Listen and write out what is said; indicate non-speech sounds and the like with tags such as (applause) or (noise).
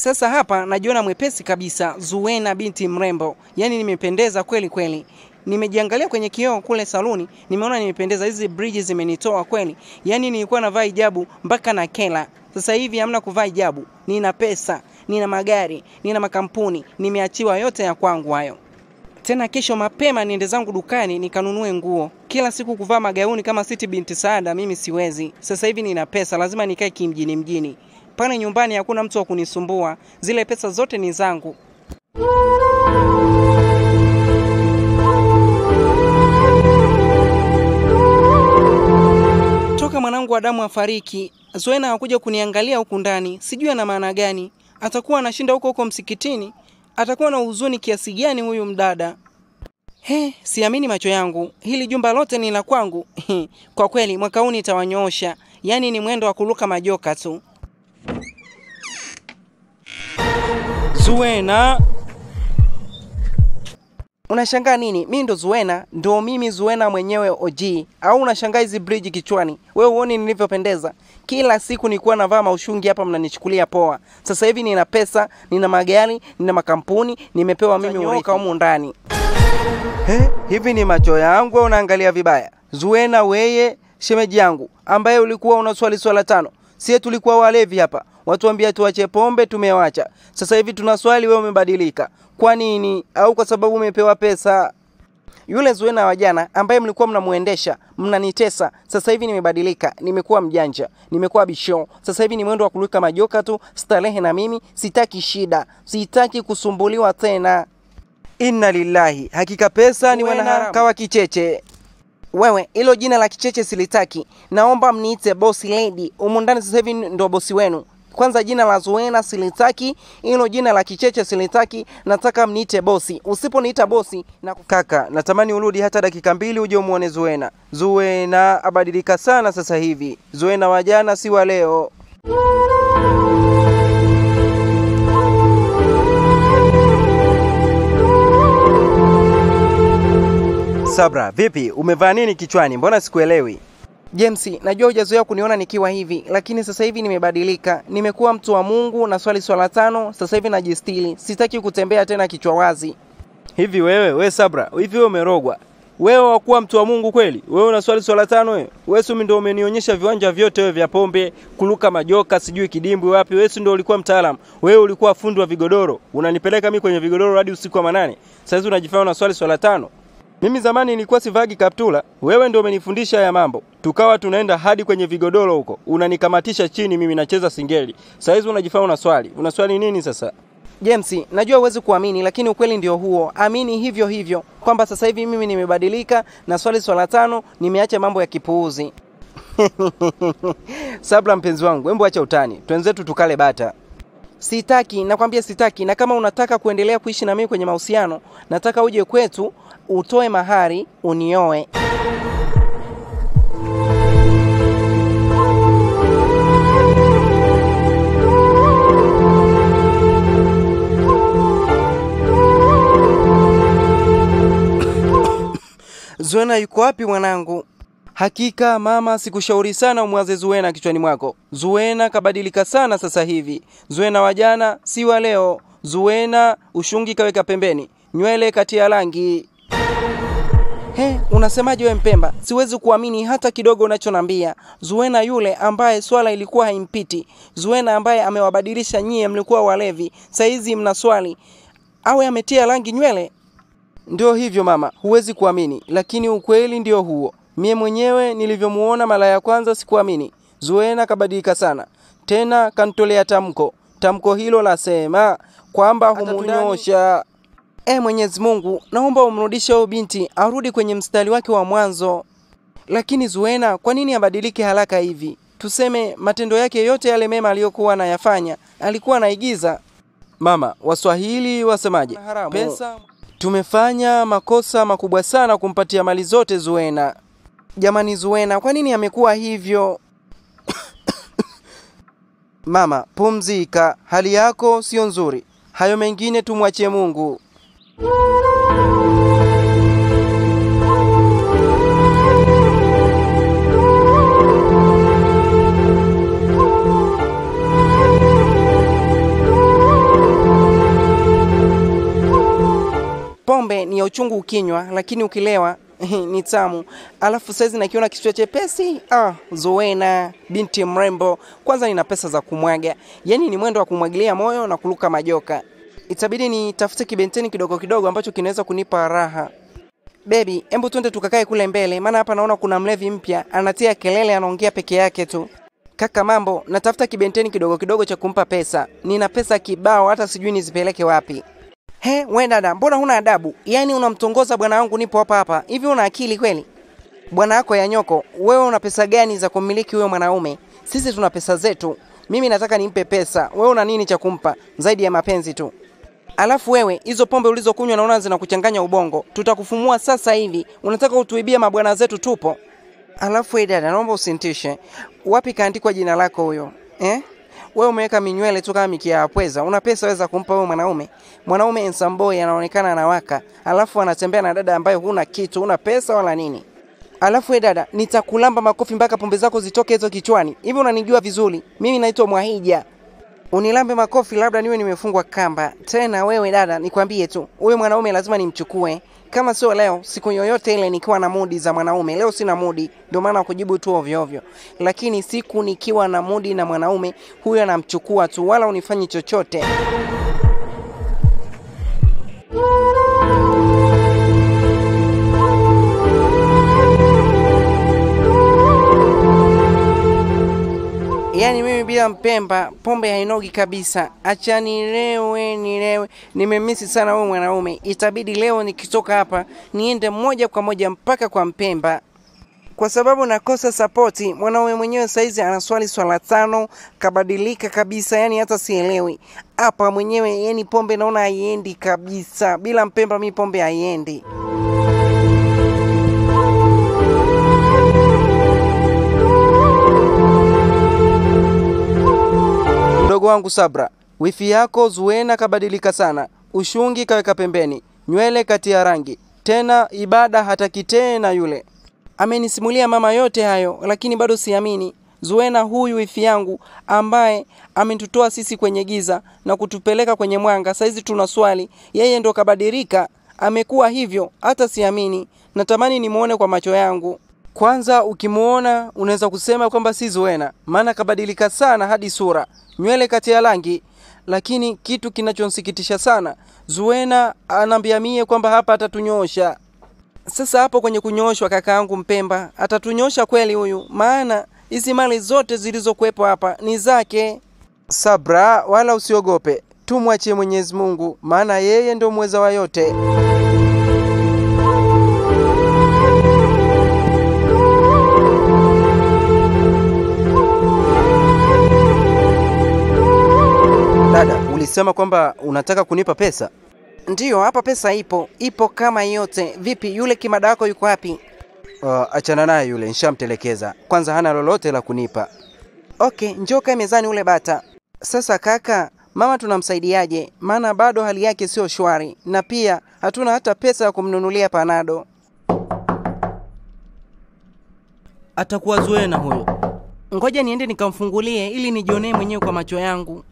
Sasa hapa najiona mwepesi kabisa, Zuena binti mrembo, yaani nimependeza kweli kweli. Nimejiangalia kwenye kioo kule saluni, nimeona nimependeza. Hizi bridges zimenitoa kweli, yaani nilikuwa navaa hijabu mpaka na kela. Sasa hivi hamna kuvaa hijabu, nina pesa, nina magari, nina makampuni, nimeachiwa yote ya kwangu hayo. Tena kesho mapema niende zangu dukani nikanunue nguo. Kila siku kuvaa magauni kama Siti binti Saada, mimi siwezi. Sasa hivi nina pesa, lazima nikae kimjini mjini. Pale nyumbani hakuna mtu wa kunisumbua, zile pesa zote ni zangu. Toka mwanangu wa damu afariki, zoena hakuja kuniangalia huku ndani, sijui ana maana gani. Atakuwa anashinda huko huko msikitini, atakuwa na huzuni kiasi gani huyu mdada? He, siamini macho yangu, hili jumba lote ni la kwangu. (laughs) Kwa kweli mwaka huu nitawanyoosha, yaani ni mwendo wa kuruka majoka tu. Zuena, unashangaa nini? Mi ndo Zuena, ndo mimi Zuena mwenyewe OG. Au unashangaa hizi bridge kichwani? We uoni nilivyopendeza? Kila siku nilikuwa navaa maushungi hapa, mnanichukulia poa. Sasa hivi nina pesa, nina magari, nina makampuni, nimepewa mimi urithi humu ndani. He, hivi ni macho yangu au unaangalia vibaya? Zuena weye, shemeji yangu ambaye ulikuwa unaswali swala tano, sie tulikuwa walevi hapa, watuambia tuache pombe, tumewacha. Sasa hivi tunaswali, wewe umebadilika. Kwa nini? Au kwa sababu umepewa pesa? Yule Zuena wa jana ambaye mlikuwa mnamuendesha, mnanitesa, sasa hivi nimebadilika, nimekuwa mjanja, nimekuwa bisho. Sasa hivi ni mwendo wa kuruka majoka tu, starehe na mimi, sitaki shida, sitaki kusumbuliwa tena. Inna lillahi, hakika pesa ni wanaharaka kawa kicheche. Wewe hilo jina la kicheche silitaki, naomba mniite bosi lady. Humu ndani sasa hivi ndo bosi wenu. Kwanza jina la Zuena silitaki, hilo jina la kicheche silitaki, nataka mniite bosi. Usiponiita bosi na kaka, natamani urudi hata dakika mbili uje umuone Zuena. Zuena abadilika sana sasa hivi. Zuena wa jana si wa leo. Sabra, vipi? Umevaa nini kichwani? Mbona sikuelewi? James, najua hujazoea kuniona nikiwa hivi, lakini sasa hivi nimebadilika. Nimekuwa mtu wa Mungu na swali swala tano, sasa hivi najistili. Sitaki kutembea tena kichwa wazi. Hivi wewe, we Sabra, hivi wewe umerogwa? Wewe wakuwa mtu wa Mungu kweli? Wewe una swali swala tano wewe? Wewe si ndio umenionyesha viwanja vyote wewe vya pombe, kuluka majoka, sijui kidimbwi wapi. Wewe si ndio ulikuwa mtaalamu? Wewe ulikuwa fundi wa vigodoro. Unanipeleka mimi kwenye vigodoro hadi usiku wa manane. Sasa hizi unajifanya unaswali swala tano. Mimi zamani nilikuwa sivagi kaptula, wewe ndio umenifundisha haya mambo. Tukawa tunaenda hadi kwenye vigodoro huko, unanikamatisha chini, mimi nacheza singeli. Sasa hizi unajifanya una swali nini sasa? James, najua huwezi kuamini, lakini ukweli ndio huo. Amini hivyo hivyo kwamba sasa hivi mimi nimebadilika na swali swala tano, nimeacha mambo ya kipuuzi. (laughs) Sabla mpenzi wangu, hebu acha utani, twenzetu tukale bata. Sitaki, nakwambia sitaki. Na kama unataka kuendelea kuishi na mimi kwenye mahusiano, nataka uje kwetu, utoe mahari, unioe. Zuena yuko wapi mwanangu? Hakika mama, sikushauri sana umwaze Zuena kichwani mwako. Zuena kabadilika sana sasa hivi. Zuena wa jana si wa leo. Zuena ushungi kaweka pembeni, nywele kati ya rangi. He, unasemaje wewe Mpemba? Siwezi kuamini hata kidogo unachonambia. Zuena yule ambaye swala ilikuwa haimpiti, Zuena ambaye amewabadilisha nyie, mlikuwa walevi, saizi mna swali, awe ametia rangi nywele? Ndio hivyo mama, huwezi kuamini, lakini ukweli ndio huo. Mie mwenyewe nilivyomuona mara ya kwanza sikuamini. Zuena kabadilika sana, tena kanitolea tamko. Tamko hilo lasema kwamba humunyosha E Mwenyezi Mungu, naomba umrudishe huyo binti arudi kwenye mstari wake wa mwanzo. Lakini Zuena, kwa nini abadilike haraka hivi? Tuseme matendo yake yote yale mema aliyokuwa anayafanya alikuwa anaigiza. Mama, Waswahili wasemaje? Pesa. Tumefanya makosa makubwa sana kumpatia mali zote Zuena. Jamani Zuena, kwa nini amekuwa hivyo? (coughs) Mama, pumzika, hali yako sio nzuri. Hayo mengine tumwachie Mungu. Pombe ni ya uchungu ukinywa, lakini ukilewa (laughs) ni tamu. Alafu saizi nakiona kichwa chepesi. Ah, Zuena binti mrembo, kwanza nina pesa za kumwaga, yaani ni mwendo wa kumwagilia moyo na kuluka majoka. Itabidi nitafute kibenteni kidogo kidogo ambacho kinaweza kunipa raha. Bebi, hebu twende tukakae kule mbele, maana hapa naona kuna mlevi mpya anatia kelele, anaongea peke yake tu. Kaka mambo, natafuta kibenteni kidogo kidogo cha kumpa pesa. Nina pesa kibao, hata sijui nizipeleke wapi. He, we dada, mbona huna adabu? Yaani unamtongoza bwana wangu, nipo hapa hapa. Hivi una akili kweli? Bwana wako ya nyoko, wewe una pesa gani za kumiliki huyo mwanaume? Sisi tuna pesa zetu. Mimi nataka nimpe pesa. Wewe una nini cha kumpa zaidi ya mapenzi tu? Alafu wewe hizo pombe ulizokunywa naona zinakuchanganya ubongo. Tutakufumua sasa hivi. Unataka utuibia mabwana zetu tupo? Alafu we dada, naomba usintishe. Wapi kaandikwa jina lako huyo? Eh? Wewe umeweka minywele tu kama mikia ya pweza. Una pesa weza kumpa wewe mwanaume? Mwanaume handsome boy anaonekana anawaka. Alafu anatembea na dada ambaye huna kitu, huna pesa wala nini. Alafu we dada, nitakulamba makofi mpaka pombe zako zitoke hizo kichwani. Hivi unanijua vizuri? Mimi naitwa Mwahija. Unilambe makofi labda niwe nimefungwa kamba. Tena wewe dada, nikwambie tu, huyu mwanaume lazima nimchukue. Kama sio leo, siku yoyote ile nikiwa na mudi za mwanaume. Leo sina mudi, ndio maana kujibu tu ovyo ovyo. Lakini siku nikiwa na mudi na mwanaume, huyo anamchukua tu, wala unifanyi chochote. Bila Mpemba pombe hainogi kabisa. Acha nilewe nilewe, nimemisi sana wewe mwanaume. Itabidi leo nikitoka hapa niende moja kwa moja mpaka kwa Mpemba kwa sababu nakosa sapoti. Mwanaume mwenyewe saizi anaswali swala tano, kabadilika kabisa, yani hata sielewi hapa mwenyewe. Yani pombe naona haiendi kabisa. Bila Mpemba mi pombe haiendi. Wangu Sabra, wifi yako Zuena kabadilika sana, ushungi kaweka pembeni, nywele kati ya rangi, tena ibada hataki tena yule. Amenisimulia mama yote hayo, lakini bado siamini. Zuena huyu wifi yangu ambaye ametutoa sisi kwenye giza na kutupeleka kwenye mwanga, saizi tuna swali, yeye ndo kabadilika, amekuwa hivyo, hata siamini. Natamani nimuone kwa macho yangu. Kwanza ukimuona unaweza kusema kwamba si Zuena, maana kabadilika sana hadi sura, nywele kati ya rangi. Lakini kitu kinachonsikitisha sana, Zuena anaambia mie kwamba hapa atatunyosha Sasa hapo kwenye kunyoshwa kaka yangu Mpemba atatunyosha kweli huyu? Maana hizi mali zote zilizokuwepo hapa ni zake. Sabra, wala usiogope, tumwachie Mwenyezi Mungu, maana yeye ndio mweza wa yote. Ulisema kwamba unataka kunipa pesa? Ndiyo, hapa pesa ipo, ipo kama yote. Vipi, yule kimada wako yuko wapi? Uh, achana naye yule, nshamtelekeza. Kwanza hana lolote la kunipa. Okay, njoo kae mezani ule bata. Sasa kaka, mama tunamsaidiaje? Maana bado hali yake sio shwari, na pia hatuna hata pesa ya kumnunulia panado. Atakuwa Zuena huyo. Ngoja niende nikamfungulie ili nijionee mwenyewe kwa macho yangu.